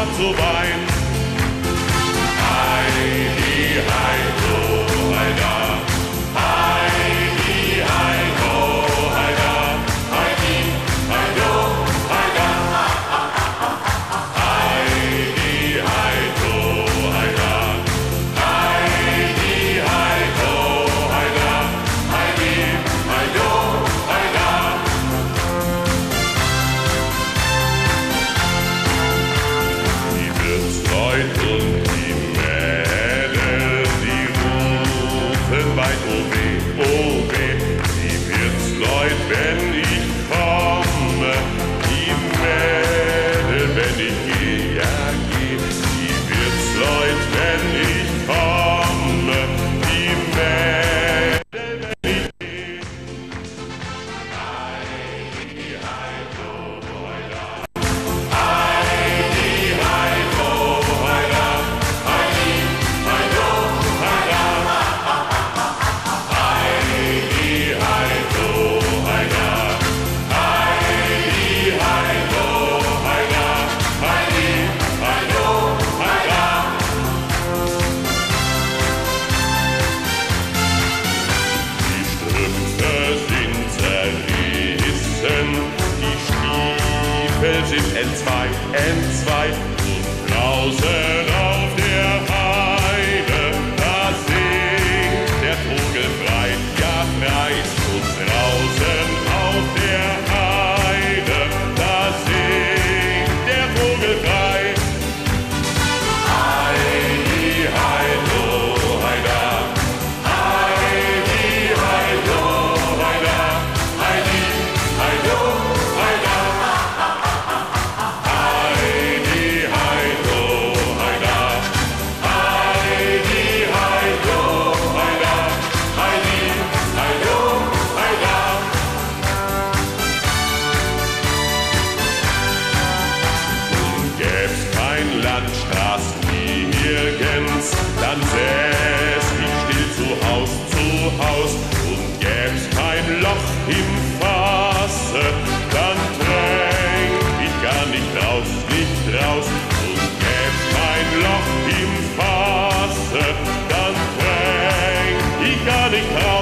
hart zu weinen. Ich Entzwei, entzwei. Und draußen auf Rheinlandstraßen nirgends, dann säß ich still zu Haus, zu Haus und gäb's kein Loch im Fasse, dann tränk ich gar nicht raus, nicht raus und gäb's kein Loch im Fasse, dann tränk ich gar nicht raus.